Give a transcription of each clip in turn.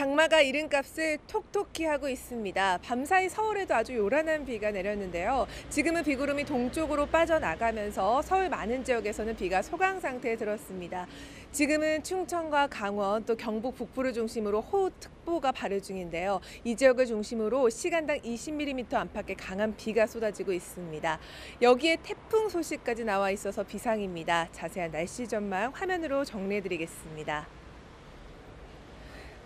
장마가 이른값을 톡톡히 하고 있습니다. 밤사이 서울에도 아주 요란한 비가 내렸는데요. 지금은 비구름이 동쪽으로 빠져나가면서 서울 많은 지역에서는 비가 소강 상태에 들었습니다. 지금은 충청과 강원 또 경북 북부를 중심으로 호우특보가 발효 중인데요. 이 지역을 중심으로 시간당 20mm 안팎의 강한 비가 쏟아지고 있습니다. 여기에 태풍 소식까지 나와 있어서 비상입니다. 자세한 날씨 전망 화면으로 정리해드리겠습니다.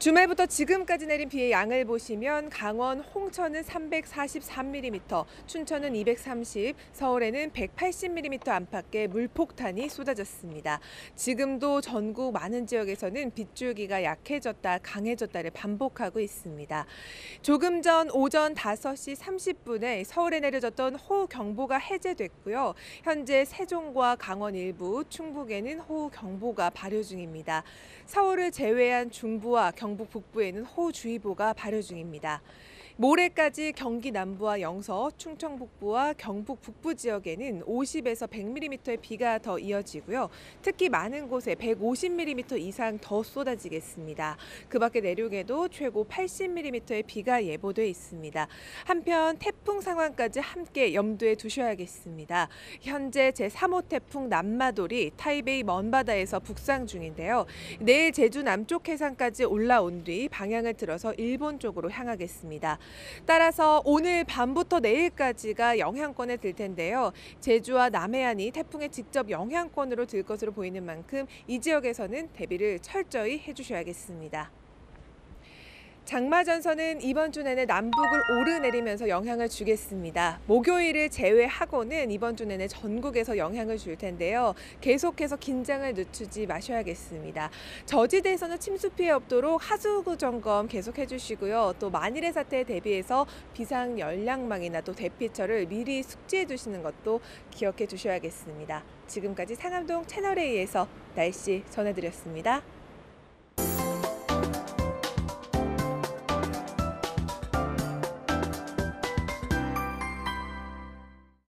주말부터 지금까지 내린 비의 양을 보시면 강원 홍천은 343mm, 춘천은 230, 서울에는 180mm 안팎의 물폭탄이 쏟아졌습니다. 지금도 전국 많은 지역에서는 빗줄기가 약해졌다 강해졌다를 반복하고 있습니다. 조금 전 오전 5시 30분에 서울에 내려졌던 호우경보가 해제됐고요. 현재 세종과 강원 일부, 충북에는 호우경보가 발효 중입니다. 서울을 제외한 중부와 경북 북부에는 호우주의보가 발효 중입니다. 모레까지 경기 남부와 영서, 충청 북부와 경북 북부 지역에는 50에서 100mm의 비가 더 이어지고요. 특히 많은 곳에 150mm 이상 더 쏟아지겠습니다. 그 밖에 내륙에도 최고 80mm의 비가 예보돼 있습니다. 한편 태풍 상황까지 함께 염두에 두셔야겠습니다. 현재 제3호 태풍 남마돌이 타이베이 먼바다에서 북상 중인데요. 내일 제주 남쪽 해상까지 올라온 뒤 방향을 틀어서 일본 쪽으로 향하겠습니다. 따라서 오늘 밤부터 내일까지가 영향권에 들 텐데요. 제주와 남해안이 태풍의 직접 영향권으로 들 것으로 보이는 만큼 이 지역에서는 대비를 철저히 해주셔야겠습니다. 장마 전선은 이번 주 내내 남북을 오르내리면서 영향을 주겠습니다. 목요일을 제외하고는 이번 주 내내 전국에서 영향을 줄 텐데요. 계속해서 긴장을 늦추지 마셔야겠습니다. 저지대에서는 침수 피해 없도록 하수구 점검 계속해 주시고요. 또 만일의 사태에 대비해서 비상 연락망이나 또 대피처를 미리 숙지해 두시는 것도 기억해 주셔야겠습니다. 지금까지 상암동 채널A에서 날씨 전해드렸습니다.